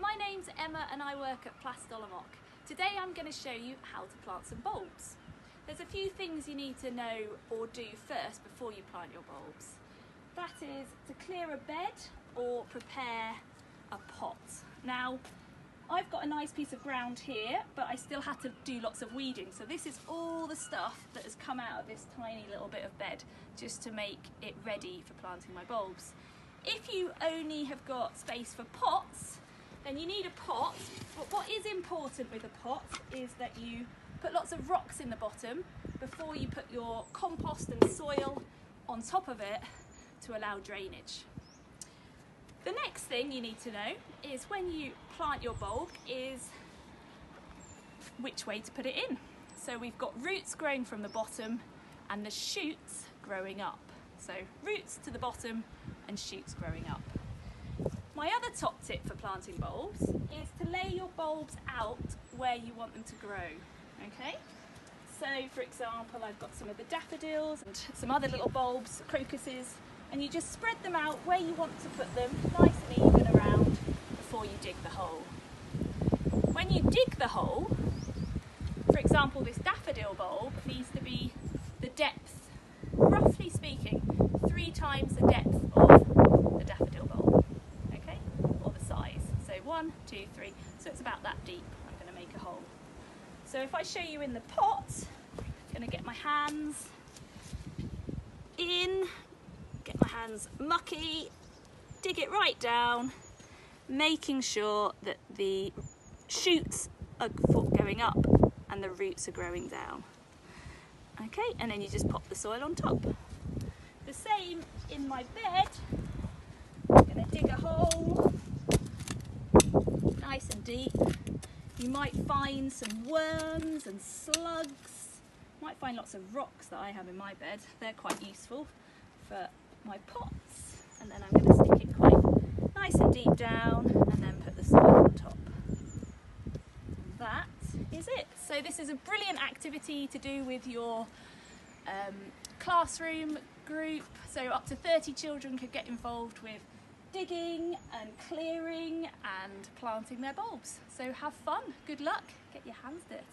my name's Emma and I work at Plas Dol y Moch. Today I'm going to show you how to plant some bulbs. There's a few things you need to know or do first before you plant your bulbs. That is to clear a bed or prepare a pot. Now, I've got a nice piece of ground here, but I still had to do lots of weeding. So this is all the stuff that has come out of this tiny little bit of bed just to make it ready for planting my bulbs. If you only have got space for pots, then you need a pot. But what is important with a pot is that you put lots of rocks in the bottom before you put your compost and soil on top of it to allow drainage. The next thing you need to know is when you plant your bulb is which way to put it in. So we've got roots growing from the bottom and the shoots growing up. So roots to the bottom and shoots growing up. My other top tip for planting bulbs is to lay your bulbs out where you want them to grow, okay? So for example, I've got some of the daffodils and some other little bulbs, crocuses, and you just spread them out where you want to put them, nice and even around before you dig the hole. When you dig the hole, for example, this daffodil bulb needs to be the depth, roughly speaking, three times the 3 so it's about that deep. I'm going to make a hole. So if I show you in the pot I'm going to get my hands in get my hands mucky dig it right down making sure that the shoots are going up and the roots are growing down. Okay and then you just pop the soil on top. The same in my bed. You might find some worms and slugs. Might find lots of rocks that I have in my bed. They're quite useful for my pots. And then I'm going to stick it quite nice and deep down and then put the soil on top. That is it. So this is a brilliant activity to do with your um, classroom group. So up to 30 children could get involved with digging and clearing and planting their bulbs. So have fun, good luck, get your hands dirty.